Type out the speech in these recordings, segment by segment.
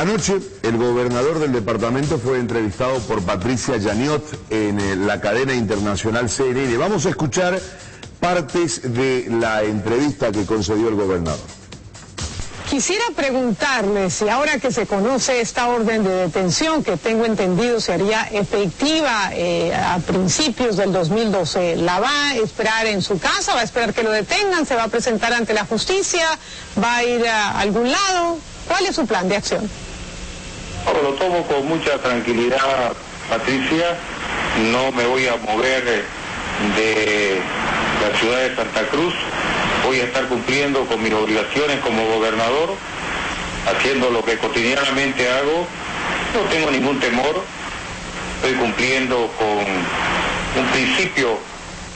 Anoche el gobernador del departamento fue entrevistado por Patricia Yaniot en eh, la cadena internacional CNN. Vamos a escuchar partes de la entrevista que concedió el gobernador. Quisiera preguntarle si ahora que se conoce esta orden de detención, que tengo entendido se haría efectiva eh, a principios del 2012, ¿la va a esperar en su casa? ¿Va a esperar que lo detengan? ¿Se va a presentar ante la justicia? ¿Va a ir a algún lado? ¿Cuál es su plan de acción? Lo tomo con mucha tranquilidad, Patricia. No me voy a mover de la ciudad de Santa Cruz. Voy a estar cumpliendo con mis obligaciones como gobernador, haciendo lo que cotidianamente hago. No tengo ningún temor. Estoy cumpliendo con un principio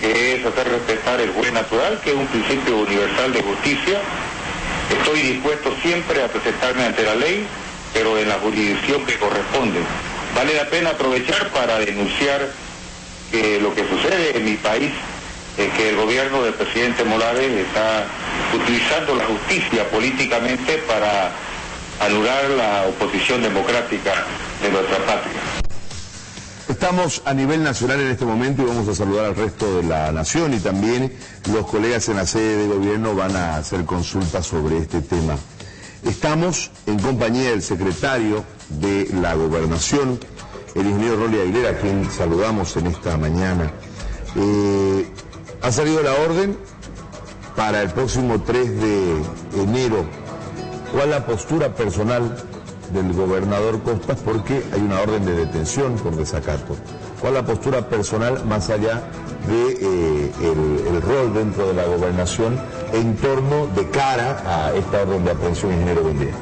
que es hacer respetar el buen natural, que es un principio universal de justicia Estoy dispuesto siempre a presentarme ante la ley, pero en la jurisdicción que corresponde. Vale la pena aprovechar para denunciar que lo que sucede en mi país es que el gobierno del presidente Morales está utilizando la justicia políticamente para anular la oposición democrática de nuestra patria. Estamos a nivel nacional en este momento y vamos a saludar al resto de la nación y también los colegas en la sede de gobierno van a hacer consultas sobre este tema. Estamos en compañía del secretario de la gobernación, el ingeniero Rolly Aguilera, a quien saludamos en esta mañana. Eh, ha salido la orden para el próximo 3 de enero. ¿Cuál la postura personal del gobernador Costas porque hay una orden de detención por desacato. ¿Cuál la postura personal más allá de eh, el, rol dentro de la gobernación en torno de cara a esta orden de aprehensión, ingeniero? Buen día.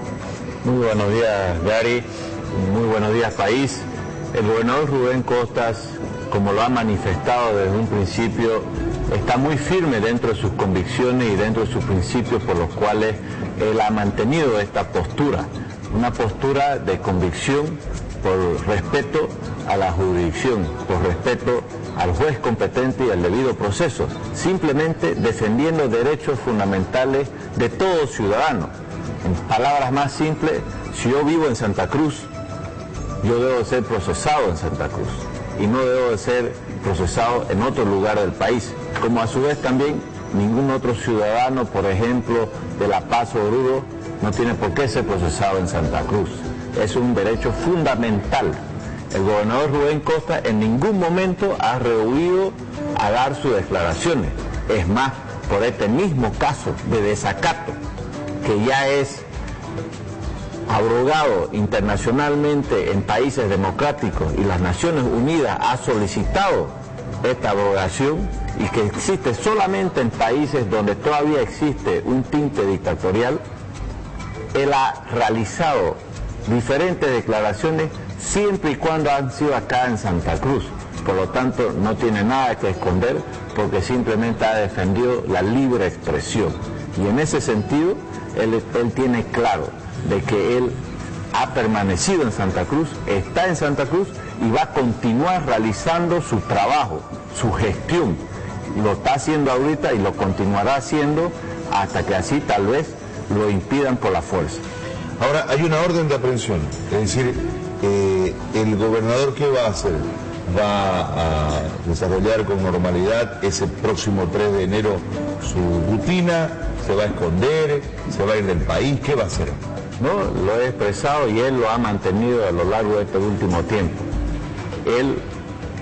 Muy buenos días, Gary. Muy buenos días, país. El gobernador Rubén Costas, como lo ha manifestado desde un principio, está muy firme dentro de sus convicciones y dentro de sus principios por los cuales él ha mantenido esta postura una postura de convicción por respeto a la jurisdicción, por respeto al juez competente y al debido proceso, simplemente defendiendo derechos fundamentales de todo ciudadano. En palabras más simples, si yo vivo en Santa Cruz, yo debo de ser procesado en Santa Cruz y no debo de ser procesado en otro lugar del país, como a su vez también ningún otro ciudadano, por ejemplo, de La Paz o Oruro, no tiene por qué ser procesado en Santa Cruz. Es un derecho fundamental. El gobernador Rubén Costa en ningún momento ha rehuido a dar sus declaraciones. Es más, por este mismo caso de desacato, que ya es abrogado internacionalmente en países democráticos y las Naciones Unidas ha solicitado esta abrogación y que existe solamente en países donde todavía existe un tinte dictatorial, él ha realizado diferentes declaraciones siempre y cuando han sido acá en Santa Cruz. Por lo tanto, no tiene nada que esconder porque simplemente ha defendido la libre expresión. Y en ese sentido, él, tiene claro de que él ha permanecido en Santa Cruz, está en Santa Cruz y va a continuar realizando su trabajo, su gestión. Lo está haciendo ahorita y lo continuará haciendo hasta que así tal vez lo impidan por la fuerza. Ahora, hay una orden de aprehensión, es decir, eh, el gobernador qué va a hacer? Va a desarrollar con normalidad ese próximo 3 de enero su rutina, se va a esconder, se va a ir del país, ¿qué va a hacer? No, lo he expresado y él lo ha mantenido a lo largo de este último tiempo. Él,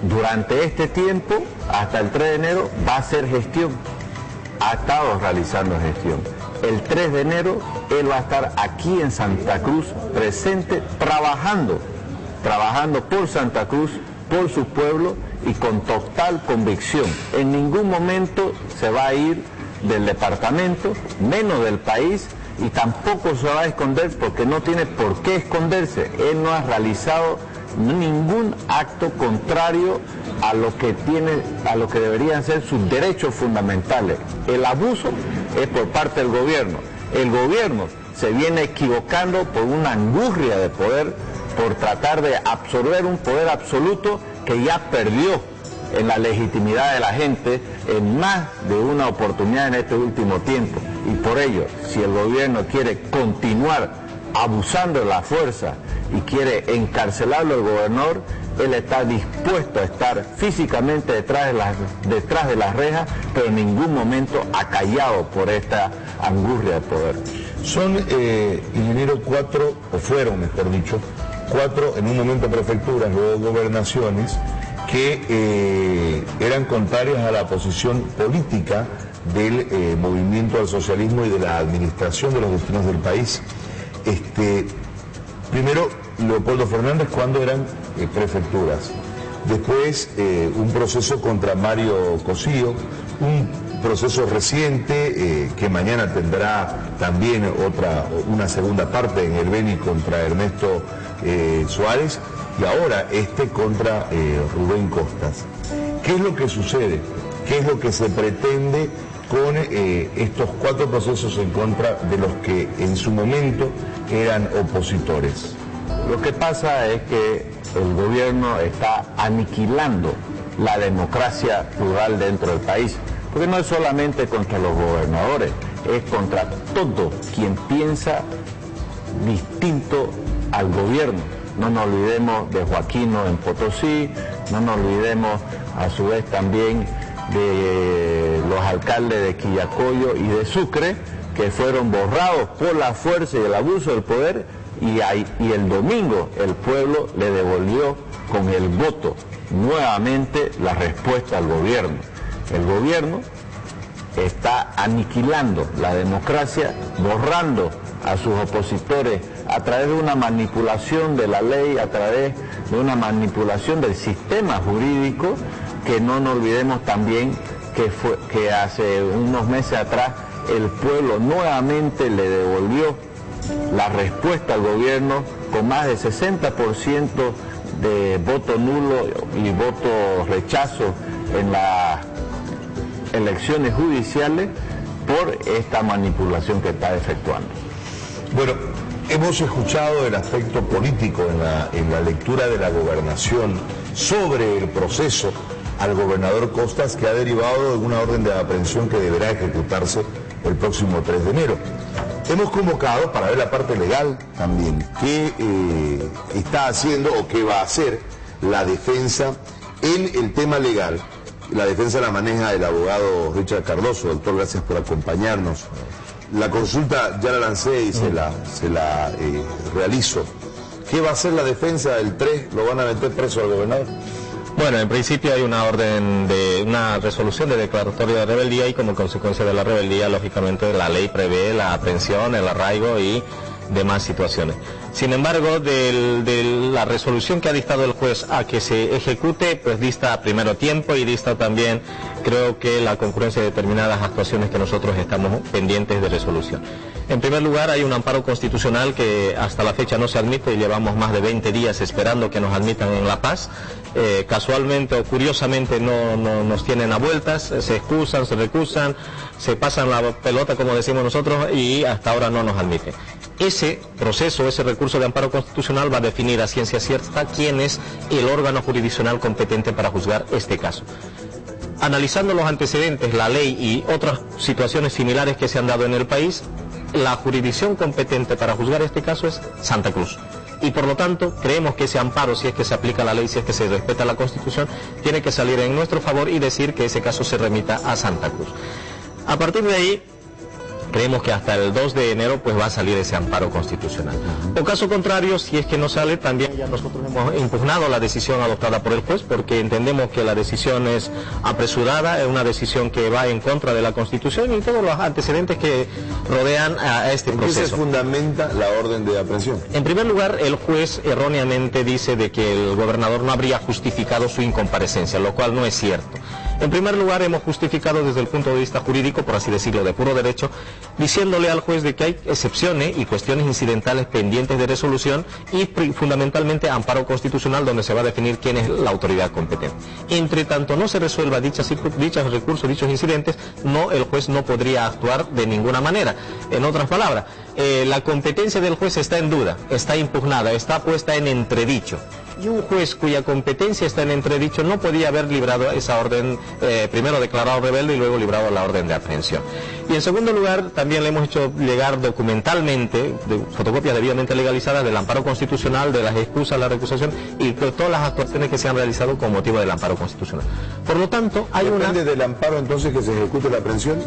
durante este tiempo, hasta el 3 de enero, va a hacer gestión. Ha estado realizando gestión el 3 de enero él va a estar aquí en Santa Cruz presente trabajando, trabajando por Santa Cruz, por su pueblo y con total convicción. En ningún momento se va a ir del departamento, menos del país, y tampoco se va a esconder porque no tiene por qué esconderse. Él no ha realizado ningún acto contrario a lo que tiene, a lo que deberían ser sus derechos fundamentales. El abuso es por parte del gobierno. El gobierno se viene equivocando por una angurria de poder, por tratar de absorber un poder absoluto que ya perdió en la legitimidad de la gente en más de una oportunidad en este último tiempo. Y por ello, si el gobierno quiere continuar abusando de la fuerza y quiere encarcelarlo el gobernador, él está dispuesto a estar físicamente detrás de las, detrás de las rejas, pero en ningún momento acallado por esta angurria de poder. Son, eh, ingeniero, cuatro, o fueron, mejor dicho, cuatro en un momento prefecturas, luego gobernaciones, que eh, eran contrarias a la posición política del eh, movimiento al socialismo y de la administración de los destinos del país. Este, primero, Leopoldo Fernández, cuando eran eh, prefecturas. Después, un proceso contra Mario Cosío, un proceso reciente que mañana tendrá también otra, una segunda parte en el Beni contra Ernesto Suárez y ahora este contra eh, Rubén Costas. ¿Qué es lo que sucede? ¿Qué es lo que se pretende con eh, estos cuatro procesos en contra de los que en su momento eran opositores? Lo que pasa es que el gobierno está aniquilando la democracia plural dentro del país, porque no es solamente contra los gobernadores, es contra todo quien piensa distinto al gobierno no nos olvidemos de Joaquino en Potosí, no nos olvidemos a su vez también de los alcaldes de Quillacoyo y de Sucre, que fueron borrados por la fuerza y el abuso del poder, y, y el domingo el pueblo le devolvió con el voto nuevamente la respuesta al gobierno. El gobierno está aniquilando la democracia, borrando a sus opositores a través de una manipulación de la ley, a través de una manipulación del sistema jurídico, que no nos olvidemos también que, fue, que hace unos meses atrás el pueblo nuevamente le devolvió la respuesta al gobierno con más de 60% de voto nulo y voto rechazo en las elecciones judiciales por esta manipulación que está efectuando. Bueno, hemos escuchado el aspecto político en la, en la lectura de la gobernación sobre el proceso al gobernador Costas que ha derivado de una orden de aprehensión que deberá ejecutarse el próximo 3 de enero. Hemos convocado para ver la parte legal también, qué eh, está haciendo o qué va a hacer la defensa en el tema legal. La defensa la maneja el abogado Richard Cardoso. Doctor, gracias por acompañarnos. La consulta ya la lancé y se la, se la eh, realizo. ¿Qué va a hacer la defensa del 3? ¿Lo van a meter preso al gobernador? Bueno, en principio hay una orden de una resolución de declaratoria de rebeldía y como consecuencia de la rebeldía, lógicamente, la ley prevé la aprehensión, el arraigo y demás situaciones. Sin embargo, de la resolución que ha dictado el juez a que se ejecute, pues dista primero tiempo y dista también, creo que la concurrencia de determinadas actuaciones que nosotros estamos pendientes de resolución. En primer lugar, hay un amparo constitucional que hasta la fecha no se admite y llevamos más de 20 días esperando que nos admitan en La Paz. Eh, casualmente o curiosamente no, nos tienen a vueltas, se excusan, se recusan, se pasan la pelota como decimos nosotros y hasta ahora no nos admiten. Ese proceso, ese recurso de amparo constitucional va a definir a ciencia cierta quién es el órgano jurisdiccional competente para juzgar este caso analizando los antecedentes, la ley y otras situaciones similares que se han dado en el país, la jurisdicción competente para juzgar este caso es Santa Cruz. Y por lo tanto, creemos que ese amparo, si es que se aplica la ley, si es que se respeta la Constitución, tiene que salir en nuestro favor y decir que ese caso se remita a Santa Cruz. A partir de ahí, creemos que hasta el 2 de enero pues va a salir ese amparo constitucional. O caso contrario, si es que no sale, también ya nosotros hemos impugnado la decisión adoptada por el juez porque entendemos que la decisión es apresurada, es una decisión que va en contra de la Constitución y todos los antecedentes que rodean a este proceso. ¿Qué se fundamenta la orden de aprehensión? En primer lugar, el juez erróneamente dice de que el gobernador no habría justificado su incomparecencia, lo cual no es cierto. En primer lugar, hemos justificado desde el punto de vista jurídico, por así decirlo, de puro derecho, diciéndole al juez de que hay excepciones y cuestiones incidentales pendientes de resolución y fundamentalmente amparo constitucional donde se va a definir quién es la autoridad competente. Entre tanto no se resuelva dichos recursos, dichos incidentes, no, el juez no podría actuar de ninguna manera. En otras palabras, eh, la competencia del juez está en duda, está impugnada, está puesta en entredicho. Y un juez cuya competencia está en entredicho no podía haber librado esa orden, eh, primero declarado rebelde y luego librado la orden de aprehensión. Y en segundo lugar, también le hemos hecho llegar documentalmente, de, fotocopias debidamente legalizadas del amparo constitucional, de las excusas, la recusación y de todas las actuaciones que se han realizado con motivo del amparo constitucional. Por lo tanto, hay ¿Depende una... del amparo entonces que se ejecute la aprehensión?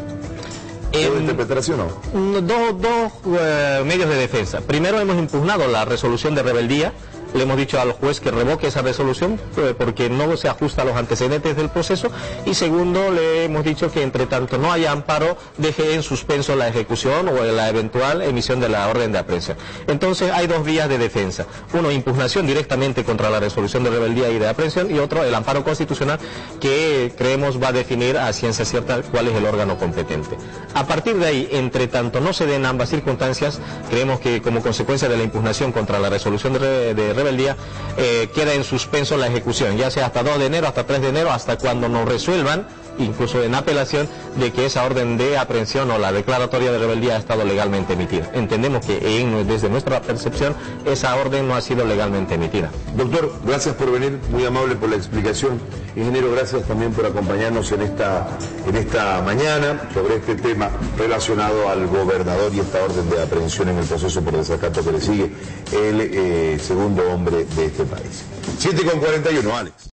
¿Puede En- interpretarse o no? Dos, dos eh, medios de defensa. Primero hemos impugnado la resolución de rebeldía. Le hemos dicho al juez que revoque esa resolución eh, porque no se ajusta a los antecedentes del proceso. Y segundo, le hemos dicho que entre tanto no haya amparo, deje en suspenso la ejecución o la eventual emisión de la orden de aprehensión. Entonces hay dos vías de defensa. Uno, impugnación directamente contra la resolución de rebeldía y de aprehensión. Y otro, el amparo constitucional que creemos va a definir a ciencia cierta cuál es el órgano competente. A partir de ahí, entre tanto no se den ambas circunstancias, creemos que como consecuencia de la impugnación contra la resolución de, de rebeldía, eh, queda en suspenso la ejecución, ya sea hasta 2 de enero, hasta 3 de enero, hasta cuando nos resuelvan, incluso en apelación, de que esa orden de aprehensión o la declaratoria de rebeldía ha estado legalmente emitida. Entendemos que desde nuestra percepción esa orden no ha sido legalmente emitida. Doctor, gracias por venir, muy amable por la explicación. Ingeniero, gracias también por acompañarnos en esta, en esta mañana sobre este tema relacionado al gobernador y esta orden de aprehensión en el proceso por desacato que le sigue el eh, segundo hombre de este país. 7 con 41, Alex.